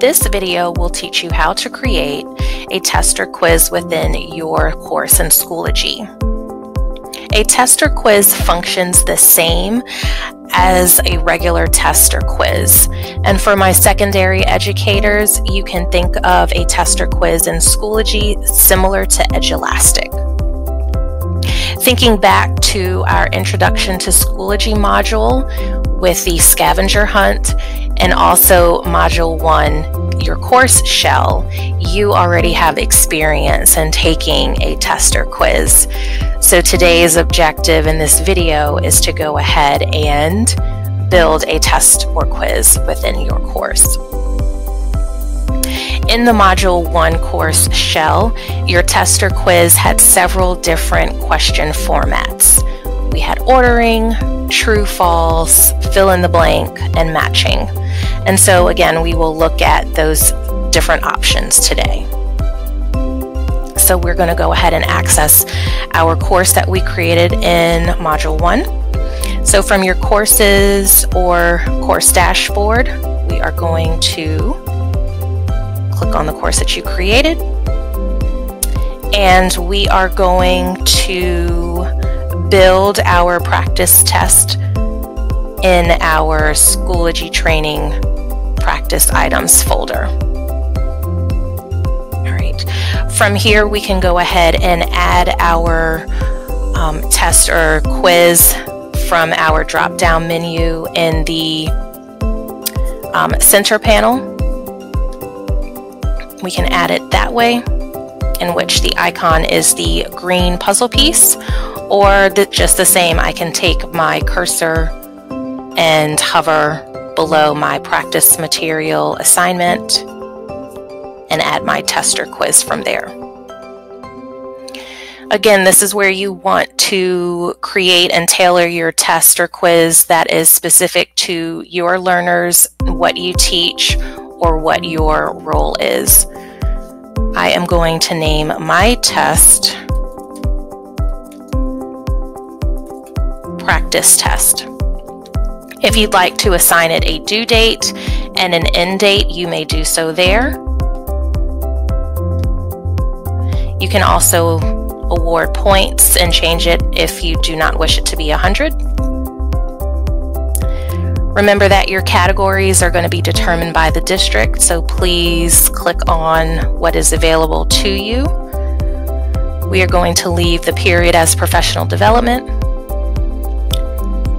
this video will teach you how to create a test or quiz within your course in Schoology. A test or quiz functions the same as a regular test or quiz. And for my secondary educators, you can think of a test or quiz in Schoology similar to Edulastic. Thinking back to our Introduction to Schoology module with the scavenger hunt and also Module 1, your course shell, you already have experience in taking a test or quiz. So today's objective in this video is to go ahead and build a test or quiz within your course. In the Module 1 course shell, your test or quiz had several different question formats. We had ordering, true, false, fill in the blank, and matching. And so again, we will look at those different options today. So we're going to go ahead and access our course that we created in Module 1. So from your courses or course dashboard, we are going to click on the course that you created. And we are going to build our practice test in our Schoology training practice items folder. All right, from here we can go ahead and add our um, test or quiz from our drop down menu in the um, center panel. We can add it that way in which the icon is the green puzzle piece or the, just the same I can take my cursor and hover below my practice material assignment and add my test or quiz from there. Again, this is where you want to create and tailor your test or quiz that is specific to your learners, what you teach, or what your role is. I am going to name my test practice test. If you'd like to assign it a due date and an end date, you may do so there. You can also award points and change it if you do not wish it to be 100. Remember that your categories are going to be determined by the district, so please click on what is available to you. We are going to leave the period as professional development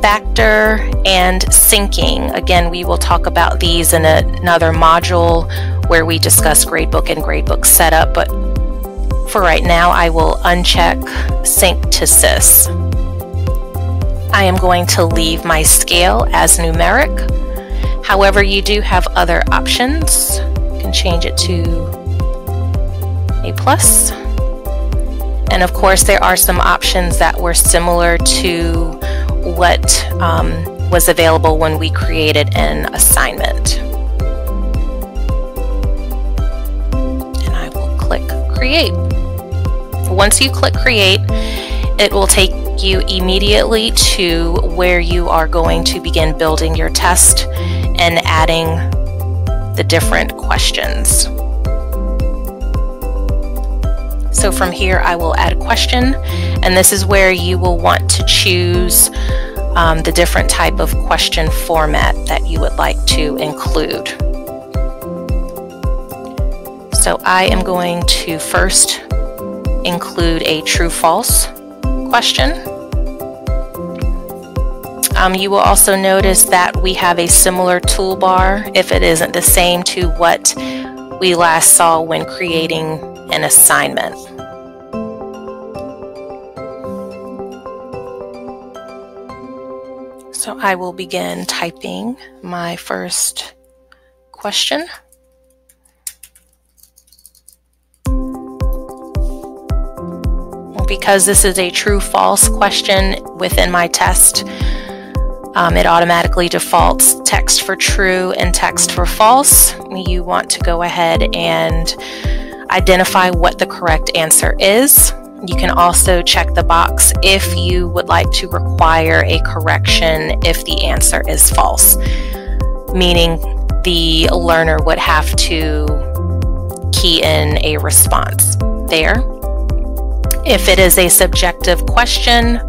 factor and syncing. Again, we will talk about these in another module where we discuss gradebook and gradebook setup, but for right now, I will uncheck sync to SIS. I am going to leave my scale as numeric. However, you do have other options. You can change it to A+. plus. And of course, there are some options that were similar to what um, was available when we created an assignment. And I will click create. Once you click create, it will take you immediately to where you are going to begin building your test and adding the different questions. So from here, I will add a question, and this is where you will want to choose um, the different type of question format that you would like to include. So I am going to first include a true-false question. Um, you will also notice that we have a similar toolbar if it isn't the same to what we last saw when creating an assignment. So I will begin typing my first question. Because this is a true false question within my test, um, it automatically defaults text for true and text for false. You want to go ahead and identify what the correct answer is. You can also check the box if you would like to require a correction if the answer is false, meaning the learner would have to key in a response there. If it is a subjective question,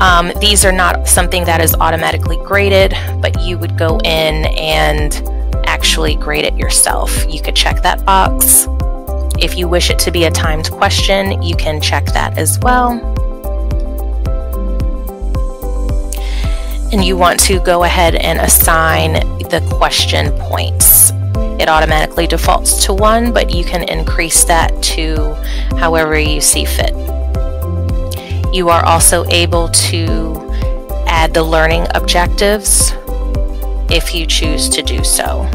um, these are not something that is automatically graded, but you would go in and actually grade it yourself. You could check that box. If you wish it to be a timed question, you can check that as well. And you want to go ahead and assign the question points. It automatically defaults to one, but you can increase that to however you see fit. You are also able to add the learning objectives if you choose to do so.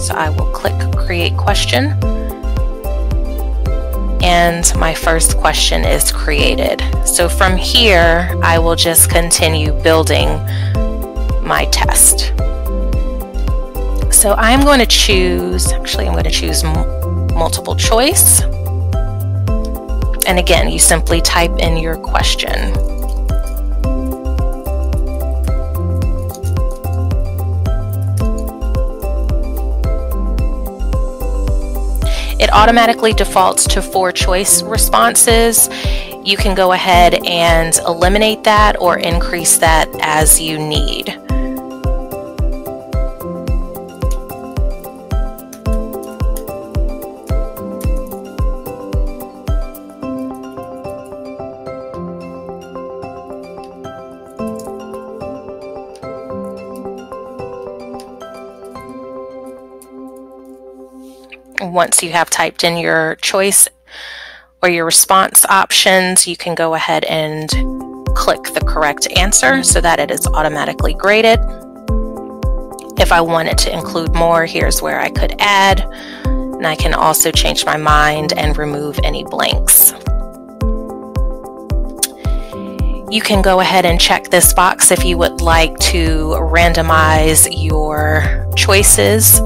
So I will click create question and my first question is created. So from here, I will just continue building my test. So I'm going to choose, actually I'm going to choose multiple choice. And again, you simply type in your question. It automatically defaults to four choice responses. You can go ahead and eliminate that or increase that as you need. Once you have typed in your choice or your response options, you can go ahead and click the correct answer so that it is automatically graded. If I wanted to include more, here's where I could add, and I can also change my mind and remove any blanks. You can go ahead and check this box if you would like to randomize your choices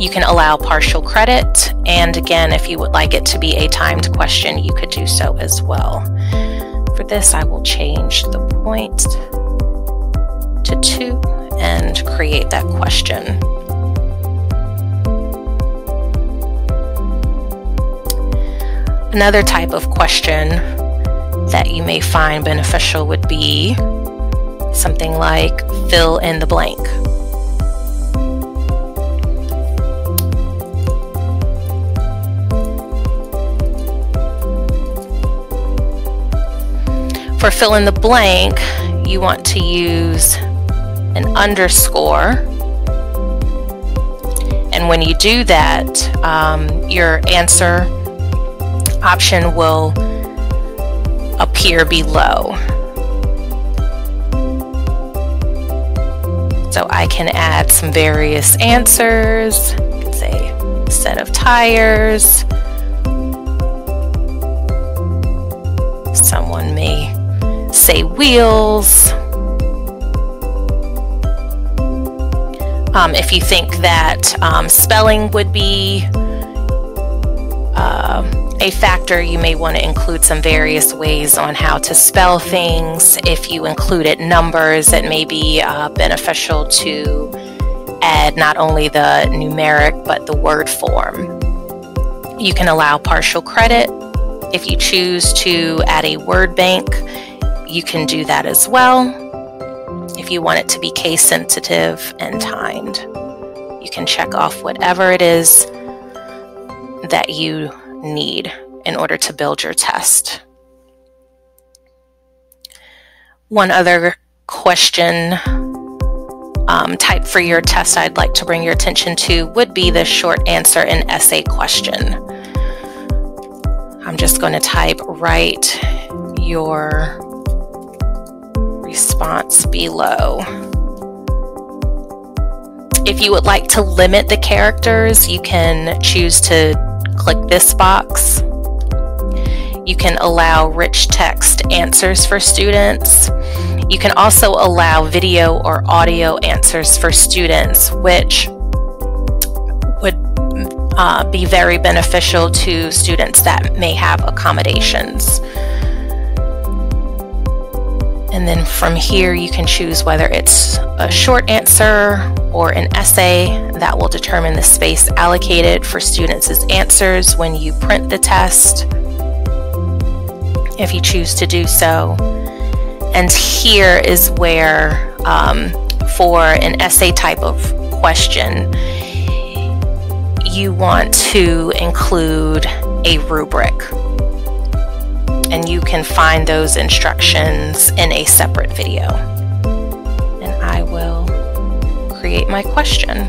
you can allow partial credit, and again, if you would like it to be a timed question, you could do so as well. For this, I will change the point to 2 and create that question. Another type of question that you may find beneficial would be something like fill in the blank. For fill in the blank, you want to use an underscore. And when you do that, um, your answer option will appear below. So I can add some various answers. Say set of tires. Someone may say wheels. Um, if you think that um, spelling would be uh, a factor, you may want to include some various ways on how to spell things. If you included numbers, it may be uh, beneficial to add not only the numeric but the word form. You can allow partial credit if you choose to add a word bank you can do that as well. If you want it to be case sensitive and timed, you can check off whatever it is that you need in order to build your test. One other question um, type for your test I'd like to bring your attention to would be the short answer and essay question. I'm just going to type write your response below. If you would like to limit the characters, you can choose to click this box. You can allow rich text answers for students. You can also allow video or audio answers for students, which would uh, be very beneficial to students that may have accommodations. And then from here, you can choose whether it's a short answer or an essay that will determine the space allocated for students' answers when you print the test, if you choose to do so. And here is where, um, for an essay type of question, you want to include a rubric and you can find those instructions in a separate video. And I will create my question.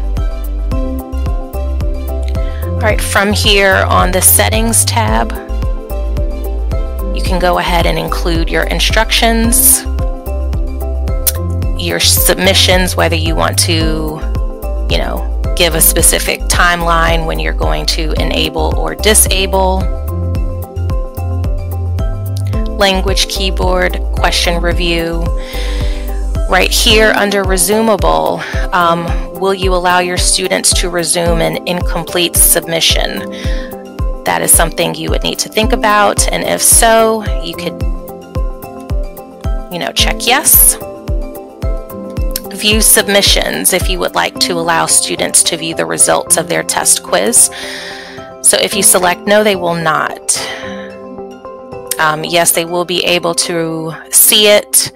All right, from here on the settings tab, you can go ahead and include your instructions, your submissions, whether you want to, you know, give a specific timeline when you're going to enable or disable language keyboard question review. Right here under resumable, um, will you allow your students to resume an incomplete submission? That is something you would need to think about, and if so, you could, you know, check yes. View submissions if you would like to allow students to view the results of their test quiz. So if you select no, they will not. Um, yes, they will be able to see it.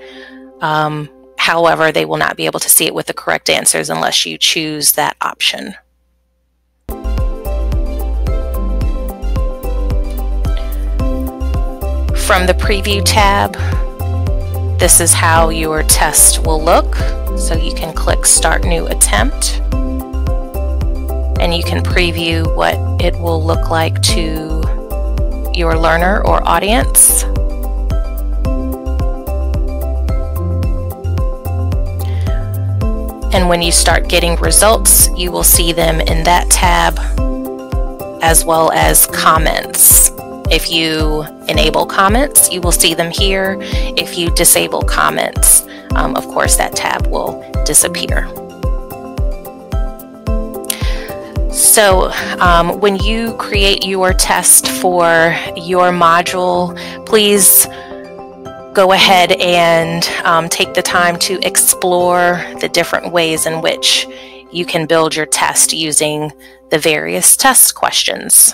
Um, however, they will not be able to see it with the correct answers unless you choose that option. From the preview tab, this is how your test will look. So you can click start new attempt and you can preview what it will look like to your learner or audience. And when you start getting results, you will see them in that tab as well as comments. If you enable comments, you will see them here. If you disable comments, um, of course, that tab will disappear. So um, when you create your test for your module, please go ahead and um, take the time to explore the different ways in which you can build your test using the various test questions.